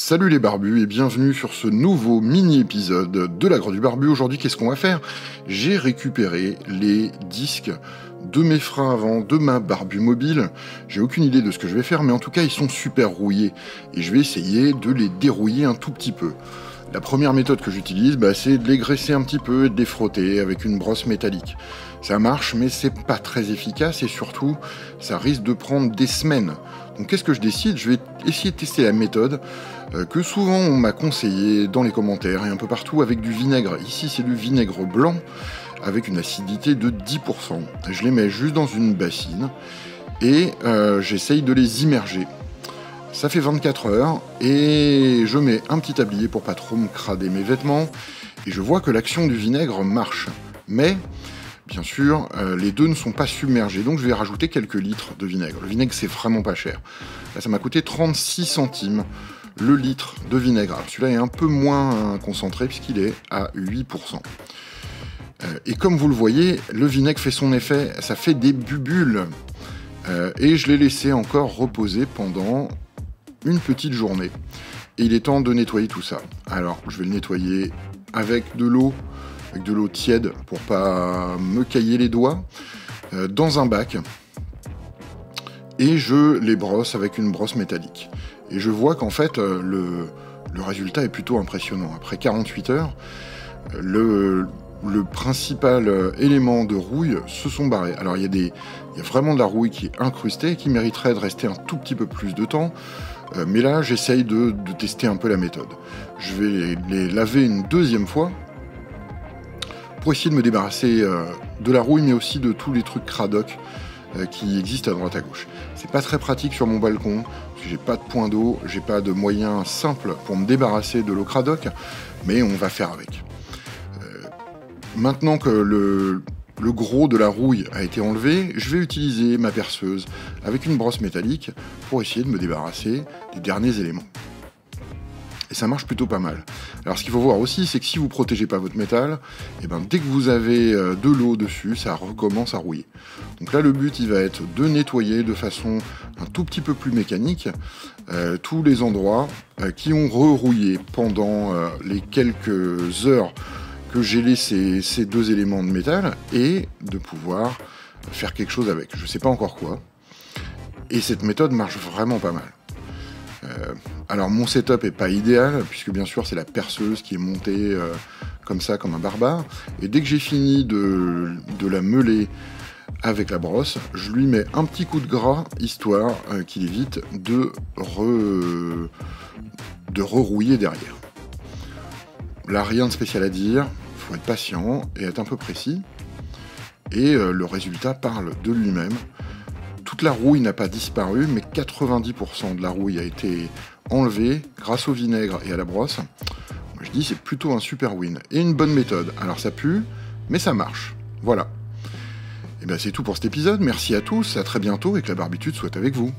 Salut les barbus et bienvenue sur ce nouveau mini-épisode de la Grotte du Barbu. Aujourd'hui, qu'est-ce qu'on va faire? J'ai récupéré les disques de mes freins avant, de ma barbu mobile. J'ai aucune idée de ce que je vais faire, mais en tout cas, ils sont super rouillés. Et je vais essayer de les dérouiller un tout petit peu. La première méthode que j'utilise, bah, c'est de les graisser un petit peu et de les frotter avec une brosse métallique. Ça marche, mais c'est pas très efficace et surtout, ça risque de prendre des semaines. Donc qu'est-ce que je décide? Je vais essayer de tester la méthode euh, que souvent on m'a conseillé dans les commentaires et un peu partout avec du vinaigre. Ici, c'est du vinaigre blanc avec une acidité de 10%. Je les mets juste dans une bassine et euh, j'essaye de les immerger. Ça fait 24 heures et je mets un petit tablier pour pas trop me crader mes vêtements et je vois que l'action du vinaigre marche. Mais bien sûr, euh, les deux ne sont pas submergés, donc je vais rajouter quelques litres de vinaigre. Le vinaigre, c'est vraiment pas cher. Là, ça m'a coûté 36 centimes le litre de vinaigre. Alors celui-là est un peu moins concentré puisqu'il est à 8%. Euh, et comme vous le voyez, le vinaigre fait son effet, ça fait des bubules. Euh, et je l'ai laissé encore reposer pendant une petite journée. Et il est temps de nettoyer tout ça. Alors, je vais le nettoyer avec de l'eau, avec de l'eau tiède pour pas me cailler les doigts, euh, dans un bac. Et je les brosse avec une brosse métallique. Et je vois qu'en fait, euh, le, résultat est plutôt impressionnant. Après 48 heures, le, le principal élément de rouille se sont barrés. Alors il y, a il y a vraiment de la rouille qui est incrustée qui mériterait de rester un tout petit peu plus de temps. Euh, mais là, j'essaye de, tester un peu la méthode. Je vais les, laver une deuxième fois pour essayer de me débarrasser euh, de la rouille, mais aussi de tous les trucs cradoc euh, qui existent à droite à gauche. C'est pas très pratique sur mon balcon, parce j'ai pas de point d'eau, j'ai pas de moyen simple pour me débarrasser de l'eau cradoc, mais on va faire avec. maintenant que le, le gros de la rouille a été enlevé, je vais utiliser ma perceuse avec une brosse métallique pour essayer de me débarrasser des derniers éléments. Et ça marche plutôt pas mal. Alors ce qu'il faut voir aussi, c'est que si vous protégez pas votre métal, et eh ben, dès que vous avez euh, de l'eau dessus, ça recommence à rouiller. Donc là, le but, il va être de nettoyer de façon un tout petit peu plus mécanique euh, tous les endroits euh, qui ont re-rouillé pendant les quelques heures que j'ai laissé ces deux éléments de métal et de pouvoir faire quelque chose avec. Je ne sais pas encore quoi. Et cette méthode marche vraiment pas mal. Euh, alors mon setup est pas idéal, puisque bien sûr c'est la perceuse qui est montée euh, comme ça, comme un barbare. Et dès que j'ai fini de, la meuler avec la brosse, je lui mets un petit coup de gras, histoire euh, qu'il évite de rerouiller derrière. Là, rien de spécial à dire, il faut être patient et être un peu précis. Et euh, le résultat parle de lui-même. Toute la rouille n'a pas disparu, mais 90% de la rouille a été enlevée grâce au vinaigre et à la brosse. Je dis c'est plutôt un super win et une bonne méthode. Alors ça pue, mais ça marche. Voilà. Et bien c'est tout pour cet épisode. Merci à tous, à très bientôt et que la barbitude soit avec vous.